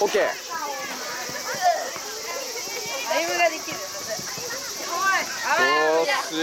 オッライブができる。し